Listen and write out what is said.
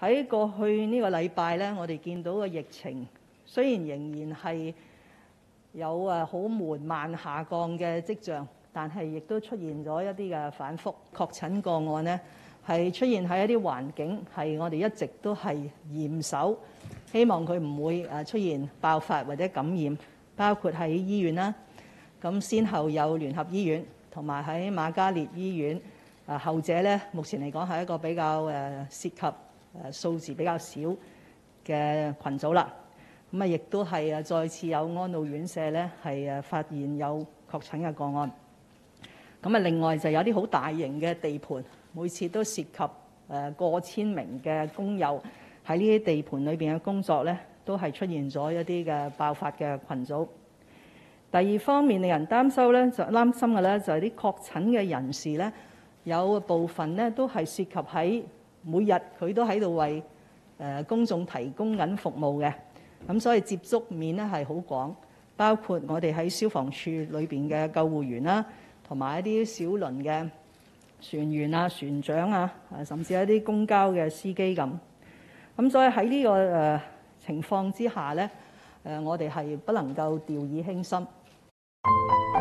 喺過去呢個禮拜咧，我哋見到嘅疫情雖然仍然係有誒好緩慢下降嘅跡象，但係亦都出現咗一啲嘅反覆確診個案呢，係出現喺一啲環境係我哋一直都係嚴守，希望佢唔會誒出現爆發或者感染，包括喺醫院啦，咁先後有聯合醫院同埋喺馬嘉烈醫院，啊後者咧目前嚟講係一個比較誒涉及。誒數字比較少嘅群組啦，咁啊亦都係啊再次有安老院舍咧係誒發現有確診嘅個案。咁啊另外就有啲好大型嘅地盤，每次都涉及誒過千名嘅工友喺呢啲地盤裏邊嘅工作咧，都係出現咗一啲嘅爆發嘅群組。第二方面令人擔憂咧，就擔心嘅咧就係啲確診嘅人士咧，有部分咧都係涉及喺。每日佢都喺度為誒公眾提供緊服務嘅，咁所以接觸面咧係好廣，包括我哋喺消防處裏邊嘅救護員啦，同埋一啲小輪嘅船員啊、船長啊，甚至一啲公交嘅司機咁。咁所以喺呢個誒情況之下咧，誒我哋係不能夠掉以輕心。you